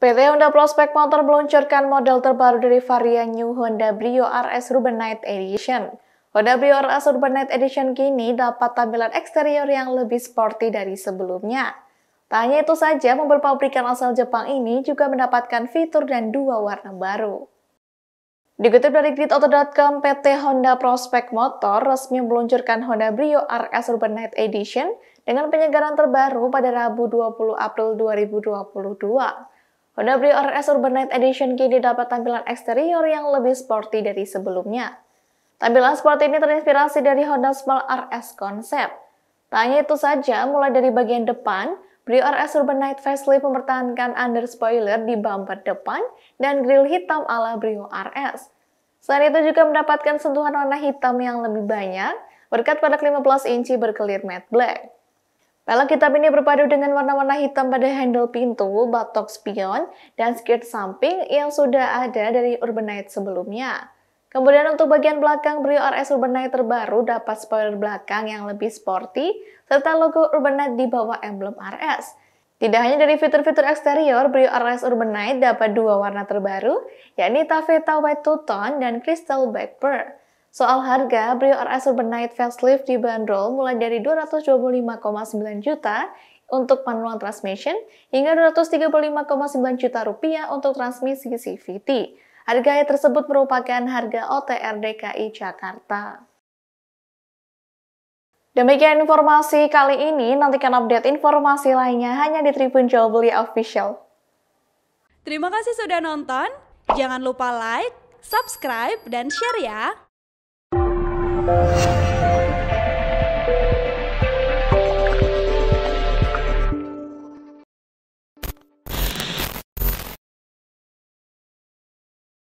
PT Honda Prospect Motor meluncurkan model terbaru dari varian New Honda Brio RS Urban Night Edition. Honda Brio RS Urban Night Edition kini dapat tampilan eksterior yang lebih sporty dari sebelumnya. Tak hanya itu saja, mobil pabrikan asal Jepang ini juga mendapatkan fitur dan dua warna baru. Dikutip dari gridauto.com, PT Honda Prospect Motor resmi meluncurkan Honda Brio RS Urban Night Edition dengan penyegaran terbaru pada Rabu 20 April 2022. Honda Brio RS Urban Night Edition kini dapat tampilan eksterior yang lebih sporty dari sebelumnya. Tampilan sport ini terinspirasi dari Honda Small RS Concept. Tak hanya itu saja, mulai dari bagian depan, Brio RS Urban Night Facelift mempertahankan under spoiler di bumper depan dan grill hitam ala Brio RS. Selain itu juga mendapatkan sentuhan warna hitam yang lebih banyak berkat pada 15 inci berkelir matte black. Pelek hitam ini berpadu dengan warna-warna hitam pada handle pintu, batok spion, dan skirt samping yang sudah ada dari Urbanite sebelumnya. Kemudian untuk bagian belakang Brio RS Urbanite terbaru dapat spoiler belakang yang lebih sporty, serta logo Urbanite di bawah emblem RS. Tidak hanya dari fitur-fitur eksterior, Brio RS Urbanite dapat dua warna terbaru, yakni Taffeta White Two Tone dan Crystal Black Pearl. Soal harga, Brio RS Urban Night Facelift dibanderol mulai dari 225,9 juta untuk manual transmission hingga 235,9 juta rupiah untuk transmisi CVT. Harga tersebut merupakan harga OTR DKI Jakarta. Demikian informasi kali ini, nantikan update informasi lainnya hanya di Tribun Jual Beli Official. Terima kasih sudah nonton, jangan lupa like, subscribe, dan share ya! Bye.